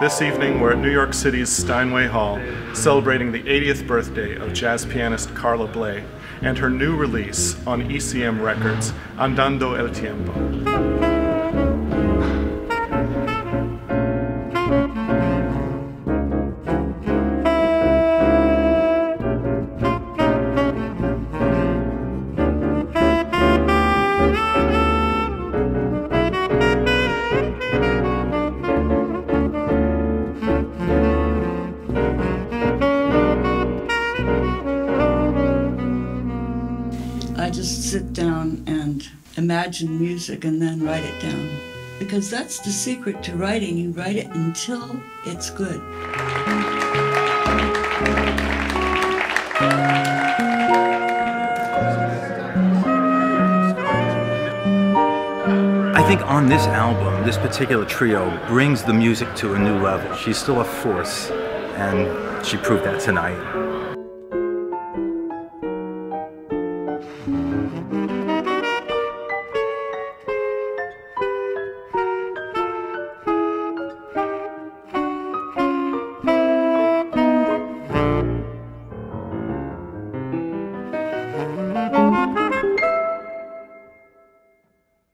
This evening, we're at New York City's Steinway Hall, celebrating the 80th birthday of jazz pianist Carla Bley and her new release on ECM Records, Andando el Tiempo. I just sit down and imagine music and then write it down. Because that's the secret to writing. You write it until it's good. I think on this album, this particular trio brings the music to a new level. She's still a force, and she proved that tonight. Música